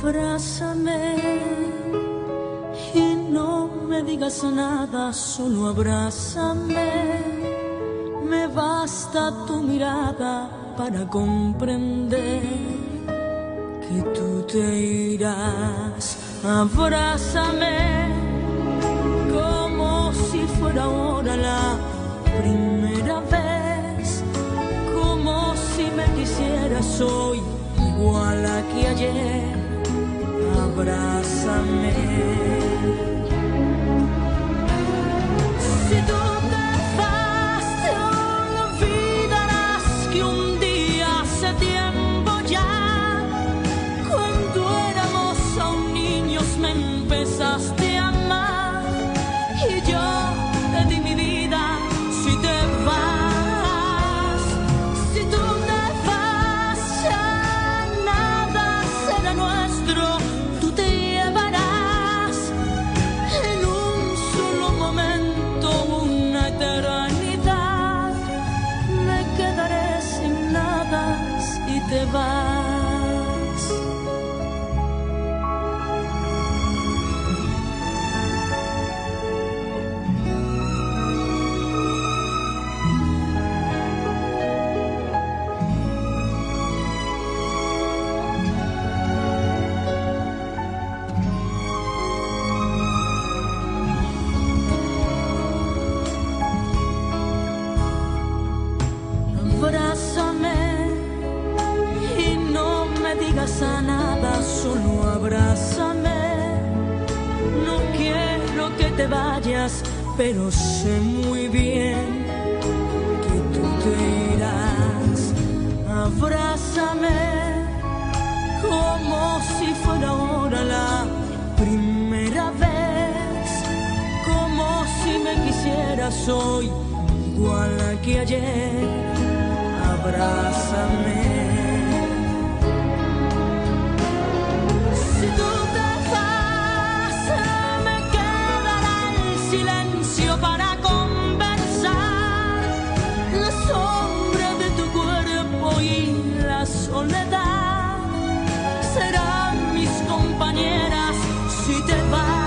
Abrázame y no me digas nada, solo abrázame. Me basta tu mirada para comprender que tú te irás. Abrázame como si fuera ahora la primera vez, como si me quisieras hoy igual a que ayer. Abrázame. Si tú te vas, te olvidarás que un día hace tiempo ya, cuando éramos aún niños, me empezaste si te nada, solo abrázame. No quiero que te vayas, pero sé muy bien que tú te irás. Abrázame como si fuera ahora la primera vez, como si me quisieras hoy igual que ayer. Abrázame. silencio para conversar. La sombra de tu cuerpo y la soledad serán mis compañeras si te vas.